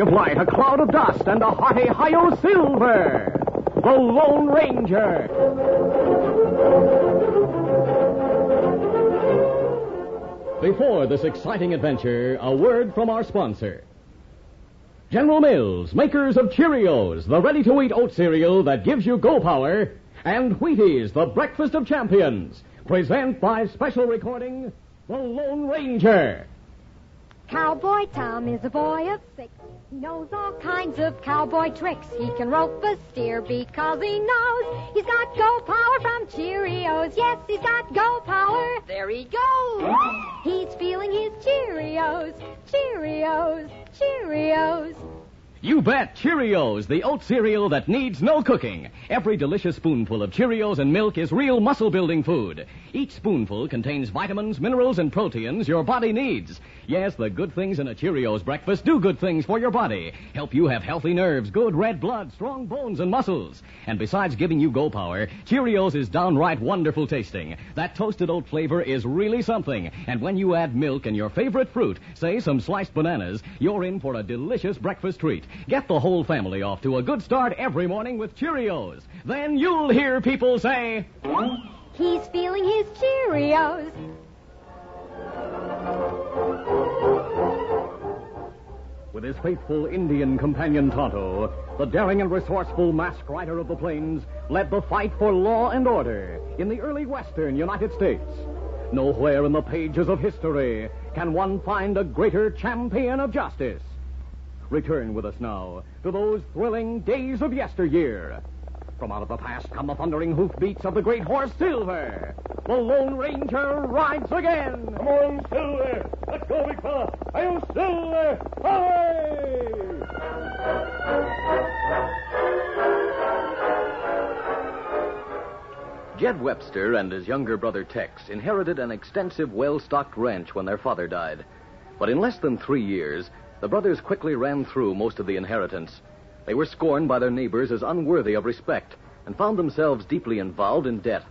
of light, a cloud of dust, and a hearty Hi-Yo Silver, the Lone Ranger. Before this exciting adventure, a word from our sponsor. General Mills, makers of Cheerios, the ready to eat oat cereal that gives you go power, and Wheaties, the breakfast of champions, present by special recording The Lone Ranger. Cowboy Tom is a boy of six. He knows all kinds of cowboy tricks. He can rope a steer because he knows he's got go power from Cheerios. Yes, he's got go power. There he goes. He's feeling his Cheerios. Cheerios. Cheerios. You bet Cheerios, the oat cereal that needs no cooking. Every delicious spoonful of Cheerios and milk is real muscle building food. Each spoonful contains vitamins, minerals, and proteins your body needs. Yes, the good things in a Cheerios breakfast do good things for your body. Help you have healthy nerves, good red blood, strong bones, and muscles. And besides giving you go power, Cheerios is downright wonderful tasting. That toasted oat flavor is really something. And when you add milk and your favorite fruit, say some sliced bananas, you're in for a delicious breakfast treat. Get the whole family off to a good start every morning with Cheerios. Then you'll hear people say, He's feeling his Cheerios. With his faithful Indian companion Tonto, the daring and resourceful masked rider of the plains led the fight for law and order in the early western United States. Nowhere in the pages of history can one find a greater champion of justice. Return with us now to those thrilling days of yesteryear. From out of the past come the thundering hoofbeats of the great horse Silver. The Lone Ranger rides again. Come on, Silver. Let's go, big fella. Hi-Yo Silver. Hooray! Jed Webster and his younger brother Tex inherited an extensive, well stocked ranch when their father died. But in less than three years, the brothers quickly ran through most of the inheritance. They were scorned by their neighbors as unworthy of respect and found themselves deeply involved in debt.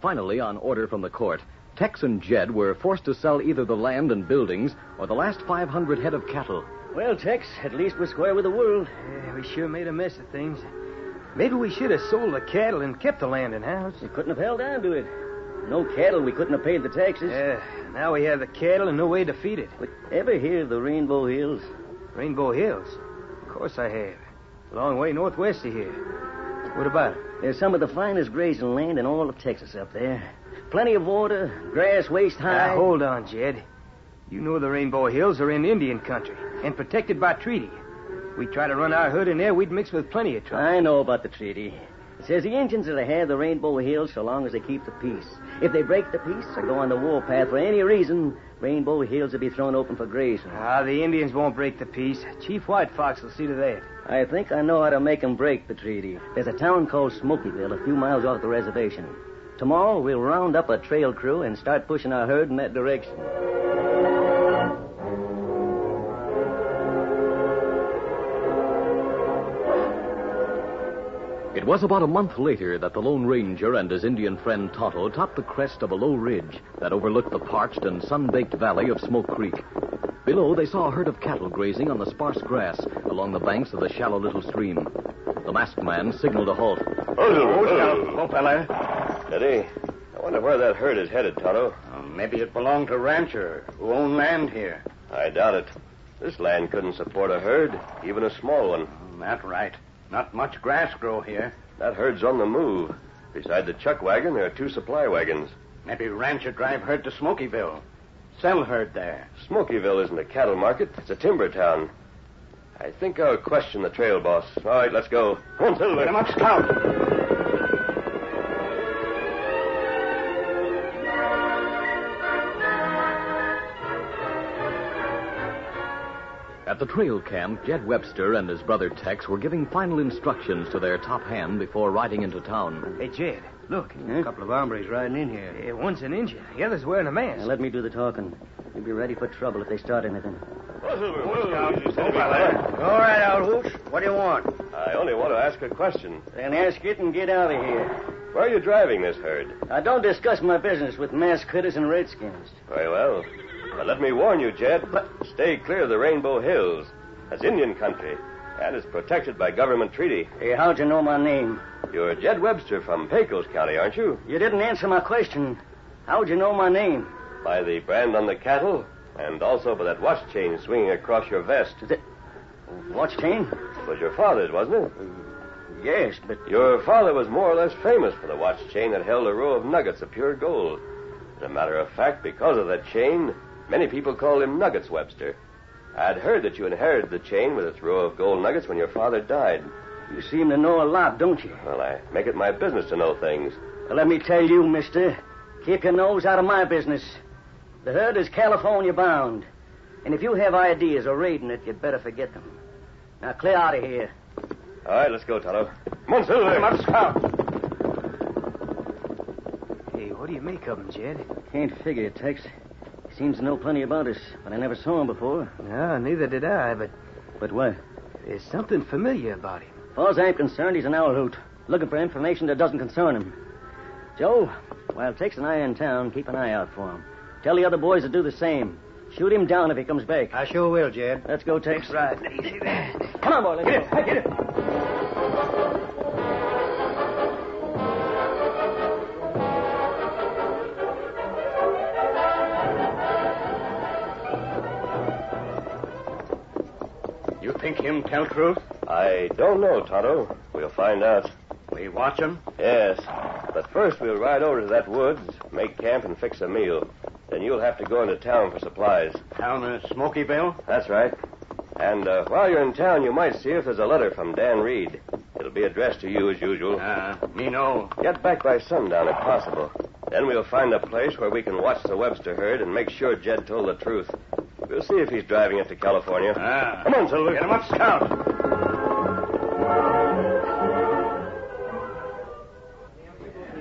Finally, on order from the court, Tex and Jed were forced to sell either the land and buildings or the last 500 head of cattle. Well, Tex, at least we're square with the world. Yeah, we sure made a mess of things. Maybe we should have sold the cattle and kept the land and house. We couldn't have held on to it. No cattle, we couldn't have paid the taxes. Yeah, now we have the cattle and no way to feed it. But ever hear of the Rainbow Hills? Rainbow Hills? Of course I have. A long way northwest of here. What about it? There's some of the finest grazing land in all of Texas up there. Plenty of water, grass waist high. Now, hold on, Jed. You know the Rainbow Hills are in Indian country and protected by treaty. We try to run our hood in there, we'd mix with plenty of trouble. I know about the treaty. It says the Indians are to have the Rainbow Hills so long as they keep the peace. If they break the peace or go on the warpath for any reason, Rainbow Hills will be thrown open for grazing. Ah, the Indians won't break the peace. Chief White Fox will see to that. I think I know how to make 'em break the treaty. There's a town called Smokyville a few miles off the reservation. Tomorrow we'll round up a trail crew and start pushing our herd in that direction. It was about a month later that the Lone Ranger and his Indian friend Tonto topped the crest of a low ridge that overlooked the parched and sun-baked valley of Smoke Creek. Below, they saw a herd of cattle grazing on the sparse grass along the banks of the shallow little stream. The masked man signaled a halt. Oh, fella. Steady. I wonder where that herd is headed, Tonto. Uh, maybe it belonged to a rancher who owned land here. I doubt it. This land couldn't support a herd, even a small one. That's right. Not much grass grow here. That herd's on the move. Beside the chuck wagon, there are two supply wagons. Maybe rancher drive herd to Smokyville. Sell herd there. Smokyville isn't a cattle market, it's a timber town. I think I'll question the trail boss. All right, let's go. Come on, Silver. Come up, scout. At the trail camp, Jed Webster and his brother Tex were giving final instructions to their top hand before riding into town. Hey, Jed, look. A couple of hombres riding in here. Yeah, one's an Indian, the other's wearing a mask. Now, let me do the talking. We'll be ready for trouble if they start anything. All right, old Hooch. What do you want? I only want to ask a question. Then ask it and get out of here. Where are you driving this herd? I don't discuss my business with masked critters and redskins. Very well. But let me warn you, Jed. Stay clear of the Rainbow Hills. That's Indian country, and is protected by government treaty. Hey, how'd you know my name? You're Jed Webster from Pecos County, aren't you? You didn't answer my question. How'd you know my name? By the brand on the cattle, and also by that watch chain swinging across your vest. It watch chain? It was your father's, wasn't it? Yes, but Your father was more or less famous for the watch chain that held a row of nuggets of pure gold. As a matter of fact, because of that chain, many people called him Nuggets Webster. I'd heard that you inherited the chain with its row of gold nuggets when your father died. you seem to know a lot, don't you? Well, I make it my business to know things. Well, let me tell you, mister, keep your nose out of my business. The herd is California bound. And if you have ideas of raiding it, you'd better forget them. Now clear out of here. All right, let's go, Tonto. Come on, Silver. Come on, Scout. Hey, what do you make of him, Jed? Can't figure it, Tex. Seems to know plenty about us, but I never saw him before. No, neither did I, but But what? there's something familiar about him. As far as I'm concerned, he's an owl hoot, looking for information that doesn't concern him. Joe, while Tex and I are in town, keep an eye out for him. Tell the other boys to do the same. Shoot him down if he comes back. I sure will, Jed. Let's go, Tex. Right. Easy there. Come on, boy. Let's get go. Get it. Think him tell truth? I don't know, Tonto. We'll find out. We watch him? Yes. But first, we'll ride over to that woods, make camp, and fix a meal. Then you'll have to go into town for supplies. Down in Smokyville? That's right. And uh, while you're in town, you might see if there's a letter from Dan Reid. It'll be addressed to you as usual. Uh, me know. Get back by sundown if possible. Then we'll find a place where we can watch the Webster herd and make sure Jed told the truth. We'll see if he's driving it to California. Ah. Come on, Silver. Get him up, Scout.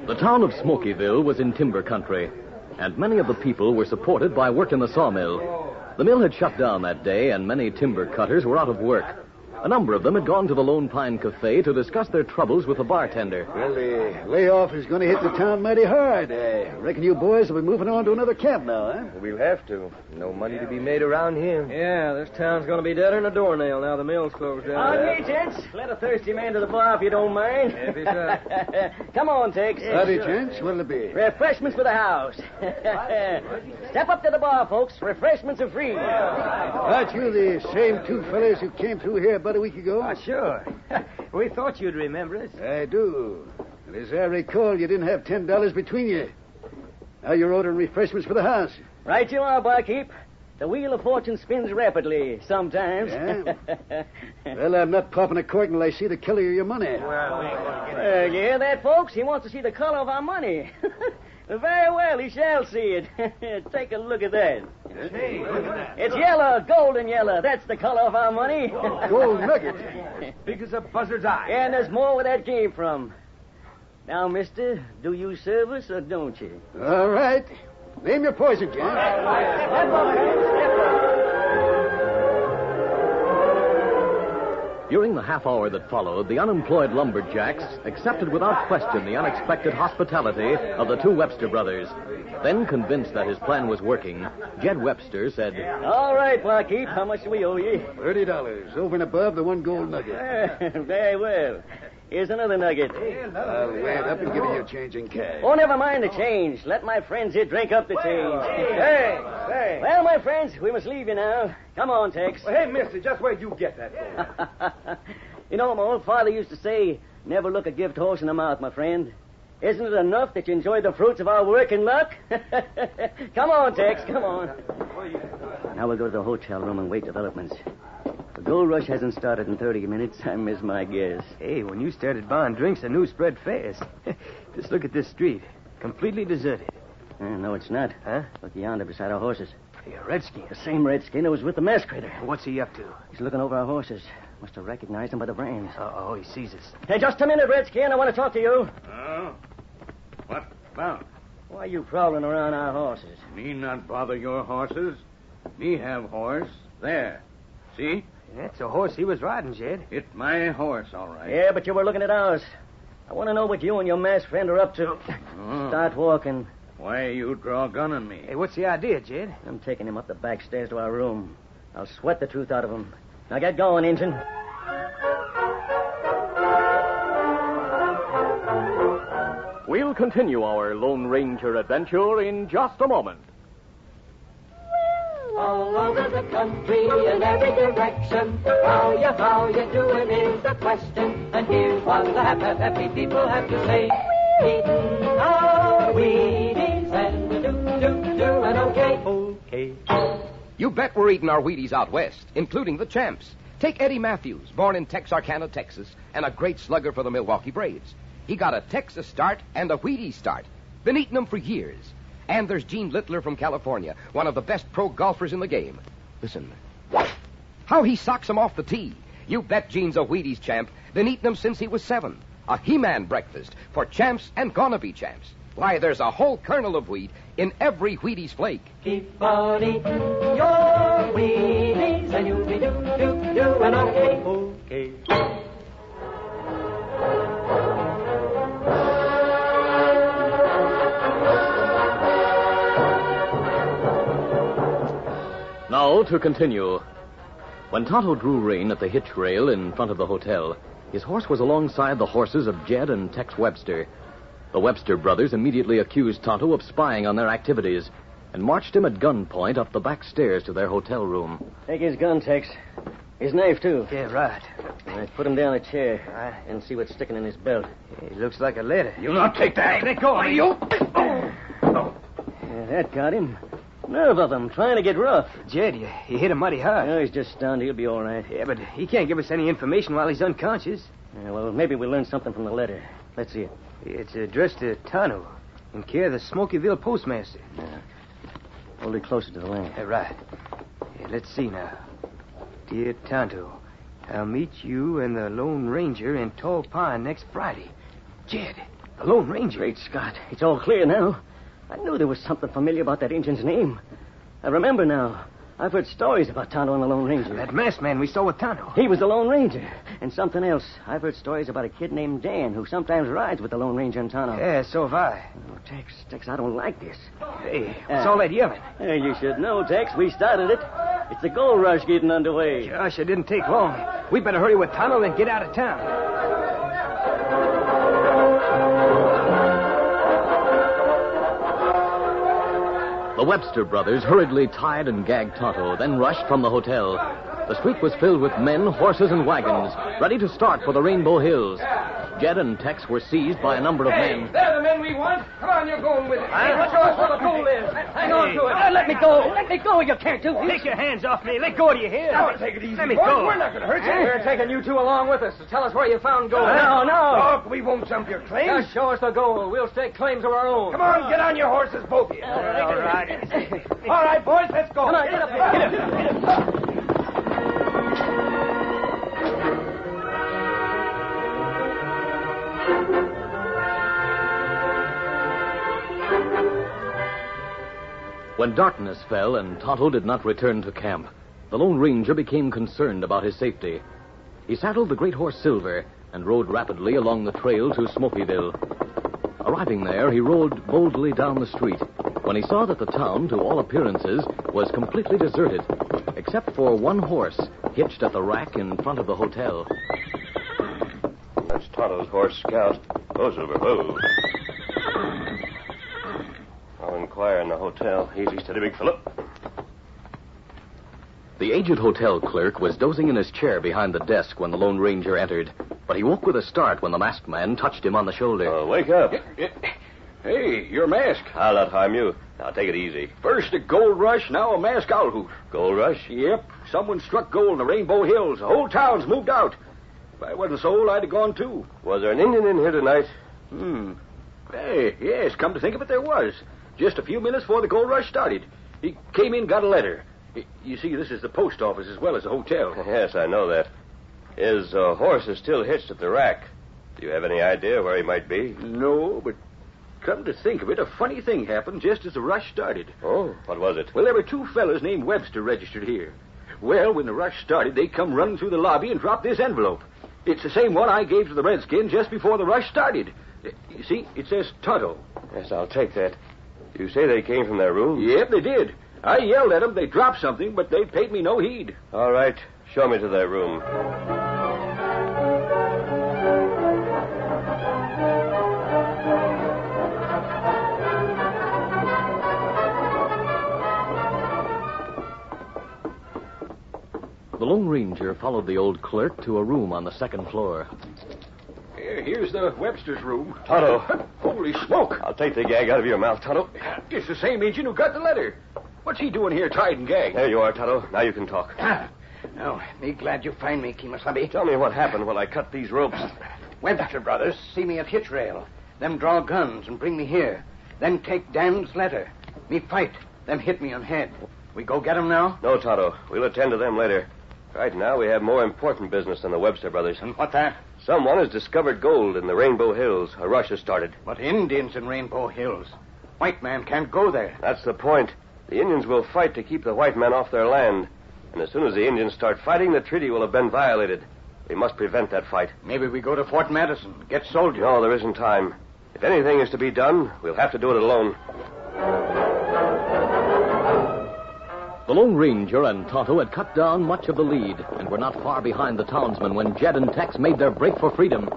The town of Smokyville was in timber country, and many of the people were supported by work in the sawmill. The mill had shut down that day, and many timber cutters were out of work. A number of them had gone to the Lone Pine Cafe to discuss their troubles with the bartender. Well, the layoff is going to hit the town mighty hard. I reckon you boys will be moving on to another camp now, huh? We'll have to. No money to be made around here. Yeah, this town's gonna be deader than a doornail now the mill's closed down. Okay, gents. Let a thirsty man to the bar if you don't mind. Happy sir. Come on, Tex. Howdy, gents. What'll it be? Refreshments for the house. Step up to the bar, folks. Refreshments are free. Aren't you the same two fellas who came through here about a week ago? Ah, sure. we thought you'd remember us. I do. And as I recall, you didn't have ten dollars between you. Now you're ordering refreshments for the house. Right you are, barkeep. The wheel of fortune spins rapidly sometimes. Yeah? Well, I'm not popping a cork until I see the color of your money. Uh, you hear that, folks? He wants to see the color of our money. Very well, he shall see it. Take a look at that. It's yellow, golden yellow. That's the color of our money. Oh, gold nugget. Big as a buzzard's eye. and there's more where that came from. Now, mister, do you serve us or don't you? All right. Name your poison, gents. During the half hour that followed, the unemployed lumberjacks accepted without question the unexpected hospitality of the two Webster brothers. Then, convinced that his plan was working, Jed Webster said, All right, barkeep. How much do we owe you? Thirty dollars, over and above the one gold nugget. Very well. Here's another nugget. I'll weigh it up and give you your change in cash. Oh, never mind the change. Let my friends here drink up the change. Hey, hey. Well, my friends, we must leave you now. Come on, Tex. hey, mister, just where'd you get that you know, my old father used to say, never look a gift horse in the mouth, my friend. Isn't it enough that you enjoy the fruits of our work and luck? come on, Tex, come on. Now we'll go to the hotel room and wait developments. The gold rush hasn't started in 30 minutes. I miss my guess. Hey, when you started buying drinks, the news spread fast. Just look at this street. Completely deserted. Uh, no, it's not. Huh? Look yonder beside our horses. Hey, a redskin. The same redskin that was with the mask trader. What's he up to? He's looking over our horses. Must have recognized them by the brands. Uh-oh, he sees us. Hey, just a minute, Redskin. I want to talk to you. Oh? What about? Why are you prowling around our horses? Me not bother your horses. Me have horse. There. See? That's a horse he was riding, Jed. It's my horse, all right. Yeah, but you were looking at ours. I want to know what you and your masked friend are up to. Oh. Start walking. Why you draw a gun on me? Hey, what's the idea, Jed? I'm taking him up the back stairs to our room. I'll sweat the truth out of him. Now get going, Injun. We'll continue our Lone Ranger adventure in just a moment. All over the country in every direction. How you, how you doing is the question. And here's what the happy, happy people have to say. Eating our Wheaties and do, do, do, doing okay. Okay. You bet we're eating our Wheaties out west, including the champs. Take Eddie Mathews, born in Texarkana, Texas, and a great slugger for the Milwaukee Braves. He got a Texas start and a Wheaties start. Been eating them for years. And there's Gene Littler from California, one of the best pro golfers in the game. Listen. How he socks 'em off the tee. You bet Gene's a Wheaties champ. Been eating 'em since he was seven. A He-Man breakfast for champs and gonna be champs. Why, there's a whole kernel of wheat in every Wheaties flake. Keep on eating your Wheaties and you'll be do, do, doing okay. Okay. Now to continue. When Tonto drew rein at the hitch rail in front of the hotel, his horse was alongside the horses of Jed and Tex Webster. The Webster brothers immediately accused Tonto of spying on their activities and marched him at gunpoint up the back stairs to their hotel room. Take his gun, Tex. His knife, too. Yeah, right. All right, put him down a chair and see what's sticking in his belt. It looks like a letter. You'll not take that. let go of me. You. Yeah, that got him. Nerve of him, trying to get rough. Jed, you, you hit him mighty hard. Oh, he's just stunned. He'll be all right. Yeah, but he can't give us any information while he's unconscious. Yeah, well, maybe we'll learn something from the letter. Let's see it. It's addressed to Tonto, in care of the Smokyville postmaster. Yeah. Hold it closer to the lamp. Yeah, right. Yeah, let's see now. Dear Tonto, I'll meet you and the Lone Ranger in Tall Pine next Friday. Jed, the Lone Ranger. Great Scott. It's all clear now. I knew there was something familiar about that Injun's name. I remember now. I've heard stories about Tonto and the Lone Ranger. That masked man we saw with Tonto. He was the Lone Ranger. And something else. I've heard stories about a kid named Dan who sometimes rides with the Lone Ranger and Tonto. Yeah, so have I. Oh, Tex, Tex, I don't like this. Hey, what's uh, all that yelling? Hey, you should know, Tex. We started it. It's the gold rush getting underway. Gosh, it didn't take long. We better hurry with Tonto and get out of town. The Webster brothers hurriedly tied and gagged Tonto, then rushed from the hotel. The street was filled with men, horses, and wagons, ready to start for the Rainbow Hills. Jed and Tex were seized by a number of men. Men we want. Come on, you're going with it. Let's show us where the gold is. Hang on to it. Ah, let me go. Let me go. You can't do this. Take your hands off me. Let go, do you hear? Now, take it easy, Let me boys. go. We're not going to hurt you. We're taking you two along with us. So tell us where you found gold. No, no. Look, we won't jump your claims. Just show us the gold. We'll stake claims of our own. Come on, get on your horses, both of you. All right. All right, boys, let's go. Come on, get up here. Get up. When darkness fell and Tonto did not return to camp, the Lone Ranger became concerned about his safety. He saddled the great horse Silver and rode rapidly along the trail to Smokyville. Arriving there, he rode boldly down the street when he saw that the town, to all appearances, was completely deserted, except for one horse hitched at the rack in front of the hotel. That's Tonto's horse, Scout. Oh, Silver, whoa. I'll inquire in the hotel. Easy, steady, big fellow. The aged hotel clerk was dozing in his chair behind the desk when the Lone Ranger entered, but he woke with a start when the masked man touched him on the shoulder. Uh, wake up. Hey, your mask. I'll not harm you. Now, take it easy. First a gold rush, now a mask owl hoot. Gold rush? Yep, someone struck gold in the Rainbow Hills. The whole town's moved out. If I wasn't sold, I'd have gone too. Was there an Indian in here tonight? Hmm. Hey, yes, come to think of it, there was. Just a few minutes before the gold rush started. He came in, got a letter. You see, this is the post office as well as the hotel. Yes, I know that. His uh, horse is still hitched at the rack. Do you have any idea where he might be? No, but come to think of it, a funny thing happened just as the rush started. Oh, what was it? Well, there were two fellas named Webster registered here. Well, when the rush started, they come running through the lobby and dropped this envelope. It's the same one I gave to the Redskin just before the rush started. You see, it says Tonto. Yes, I'll take that. You say they came from their room? Yep, they did. I yelled at them. They dropped something, but they paid me no heed. All right. Show me to their room. The Lone Ranger followed the old clerk to a room on the second floor. Here, here's the Webster's room. Tonto. Holy smoke! I'll take the gag out of your mouth, Tonto. It's the same agent who got the letter. What's he doing here tied and gagged? There you are, Tonto. Now you can talk. Ah. Oh, me glad you find me, Kemosabe. Tell me what happened when I cut these ropes. Webster brothers see me at hitch rail. Them draw guns and bring me here. Then take Dan's letter. Me fight. Them hit me on head. We go get 'em now? No, Tonto. We'll attend to them later. Right now, we have more important business than the Webster brothers. And what that? Someone has discovered gold in the Rainbow Hills. A rush has started. But Indians in Rainbow Hills. White man can't go there. That's the point. The Indians will fight to keep the white men off their land. And as soon as the Indians start fighting, the treaty will have been violated. We must prevent that fight. Maybe we go to Fort Madison, get soldiers. No, there isn't time. If anything is to be done, we'll have to do it alone. The Lone Ranger and Tonto had cut down much of the lead and were not far behind the townsmen when Jed and Tex made their break for freedom. Hear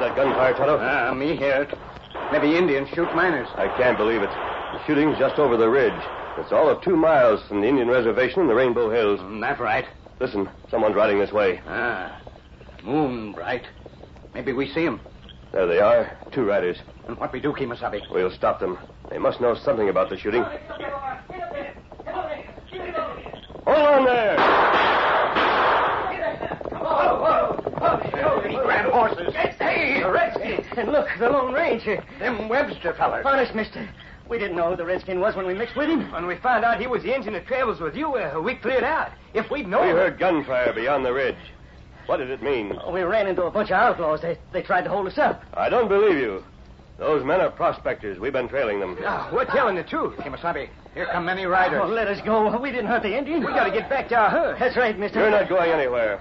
that gunfire, Tonto? Ah, me hear it. Maybe Indians shoot miners. I can't believe it. The shooting's just over the ridge. It's all of two miles from the Indian reservation in the Rainbow Hills. Mm, That's right. Listen, someone's riding this way. Ah, moon bright. Maybe we see see 'em. There they are, two riders. And what we do, Kemosabe? We'll stop them. They must know something about the shooting. Hold on there! Grab horses. Hey, the Redskin. And look, the Lone Ranger. Them Webster fellers. Honest, mister. We didn't know who the Redskin was when we mixed with him. When we found out he was the engine that travels with you, uh, we cleared out. If we'd known. We heard gunfire beyond the ridge. What did it mean? We ran into a bunch of outlaws. They, they tried to hold us up. I don't believe you. Those men are prospectors. We've been trailing them. Ah, we're telling the truth. Kemosabe, here come many riders. Oh, let us go. We didn't hurt the Indian. We got to get back to our herd. That's right, mister. You're not going anywhere.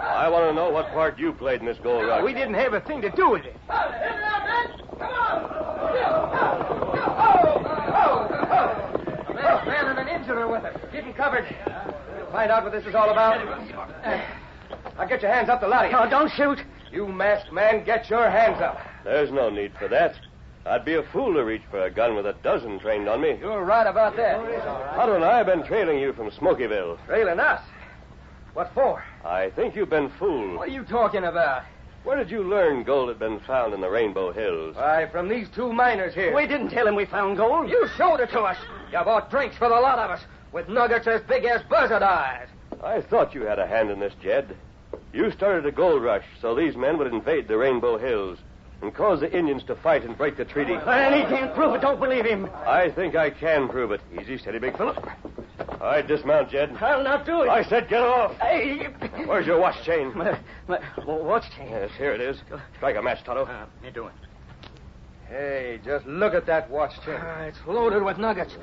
I want to know what part you played in this gold rush. We didn't have a thing to do with it. Man and an engine are with us. Keep 'em covered. We'll find out what this is all about. Now get your hands up the ladder. No, don't shoot. You masked man, get your hands up. There's no need for that. I'd be a fool to reach for a gun with a dozen trained on me. You're right about that. Tonto and I have been trailing you from Smokyville. Trailing us. What for? I think you've been fooled. What are you talking about? Where did you learn gold had been found in the Rainbow Hills? Why, from these two miners here. We didn't tell him we found gold. You showed it to us. You bought drinks for the lot of us with nuggets as big as buzzard eyes. I thought you had a hand in this, Jed. You started a gold rush so these men would invade the Rainbow Hills and cause the Indians to fight and break the treaty. And he can't prove it. Don't believe him. I think I can prove it. Easy, steady, big fella. All right, dismount, Jed. I'll not do it. I said get off. Hey. Where's your watch chain? My, my, watch chain. Yes, here it is. Strike a match, Tonto. Uh, you doing? Hey, just look at that watch chain. Ah, it's loaded with nuggets.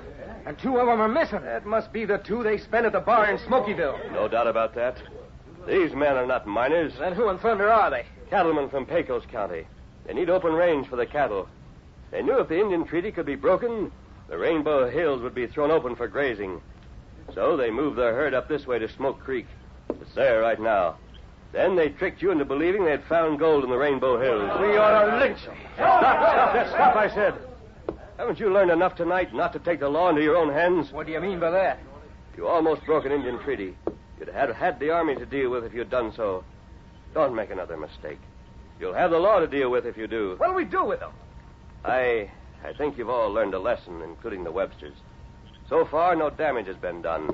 And two of them are missing. That must be the two they spent at the bar in Smokyville. No doubt about that. These men are not miners. Then who in thunder are they? Cattlemen from Pecos County. They need open range for the cattle. They knew if the Indian treaty could be broken, the Rainbow Hills would be thrown open for grazing. So they moved their herd up this way to Smoke Creek. It's there right now. Then they tricked you into believing they'd found gold in the Rainbow Hills. We ought to lynch them. Stop, stop that, stop, I said. Haven't you learned enough tonight not to take the law into your own hands? What do you mean by that? You almost broke an Indian treaty. You'd have had the army to deal with if you'd done so. Don't make another mistake. You'll have the law to deal with if you do. What'll we do with them? I I think you've all learned a lesson, including the Websters. So far, no damage has been done.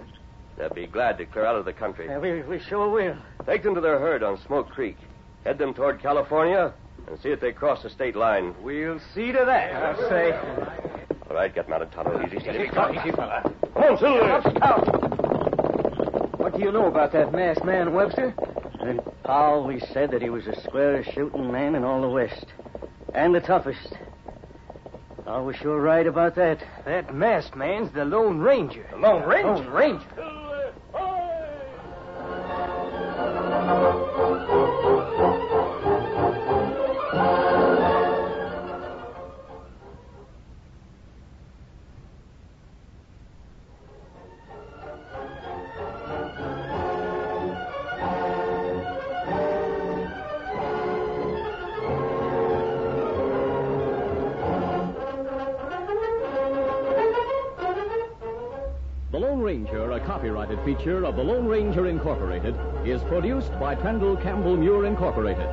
They'll be glad to clear out of the country. Yeah, we, we sure will. Take them to their herd on Smoke Creek. Head them toward California and see if they cross the state line. We'll see to that, I say. All right, get mounted, Tonto. Easy, steady. Easy, easy, fella. Come on, Silver. Up, scout. What do you know about that masked man, Webster? And Pa always said that he was the squarest shooting man in all the West. And the toughest. I was sure right about that. That masked man's the Lone Ranger. The Lone Ranger? Lone Ranger. Copyrighted feature of the Lone Ranger Incorporated, is produced by Trendle Campbell Muir Incorporated.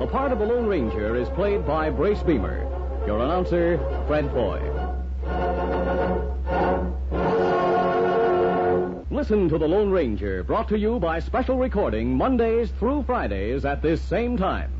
The part of the Lone Ranger is played by Brace Beemer. Your announcer, Fred Foy. Listen to The Lone Ranger, brought to you by special recording Mondays through Fridays at this same time.